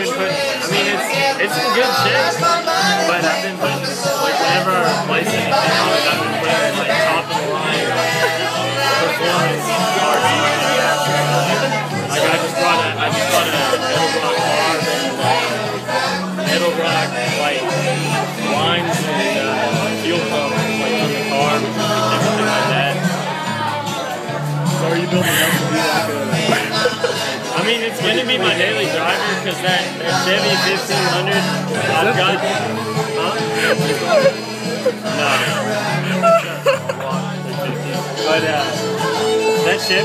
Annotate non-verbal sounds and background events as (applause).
been putting. I mean, it's it's some good shit, but I've been putting like whenever I replace anything, always I've been putting like top of the line performance RC. Like I just brought a I just brought a Edelbrock bar and Edelbrock like lines and uh, fuel pump like on the car, and everything like that. So are you building up to be like a? I mean, it's gonna be my daily driver because that, that Chevy 1500, I've got. Huh? No. (laughs) But uh, that Chevy.